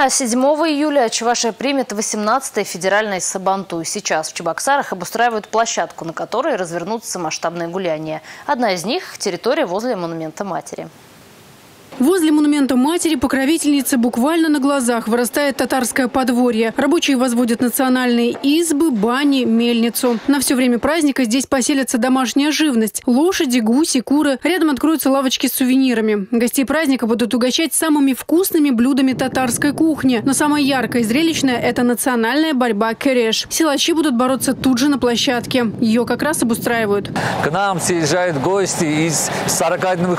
А 7 июля Чувашия примет 18-й федеральный Сабантуй. Сейчас в Чебоксарах обустраивают площадку, на которой развернутся масштабные гуляния. Одна из них – территория возле монумента матери. Возле монумента матери покровительницы буквально на глазах вырастает татарское подворье. Рабочие возводят национальные избы, бани, мельницу. На все время праздника здесь поселится домашняя живность. Лошади, гуси, куры. Рядом откроются лавочки с сувенирами. Гостей праздника будут угощать самыми вкусными блюдами татарской кухни. Но самое яркое и зрелищное – это национальная борьба кереш. Силачи будут бороться тут же на площадке. Ее как раз обустраивают. К нам съезжают гости из 41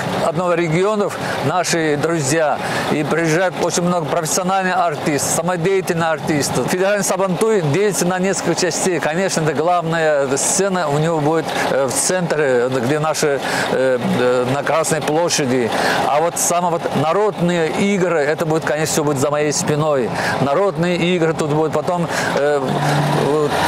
регионов. Наш наши друзья. И приезжают очень много профессиональных артистов, самодеятельных артистов. Федеральный Сабантуй делится на несколько частей. Конечно, это главная сцена у него будет э, в центре, где наши э, э, на Красной площади. А вот самые вот народные игры, это будет, конечно, все будет за моей спиной. Народные игры тут будут. Потом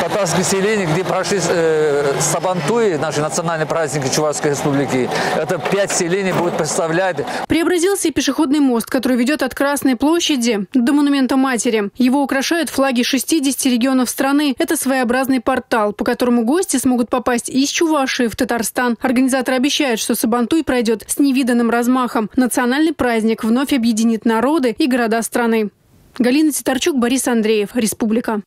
татарское селение, где прошли э, Сабантуи, наши национальные праздники Чувашской республики. Это пять селений будет представлять. Преобразил Появился и пешеходный мост, который ведет от Красной площади до монумента матери. Его украшают флаги 60 регионов страны. Это своеобразный портал, по которому гости смогут попасть из Чувашии в Татарстан. Организаторы обещают, что Сабантуй пройдет с невиданным размахом. Национальный праздник вновь объединит народы и города страны. Галина Титарчук, Борис Андреев, Республика.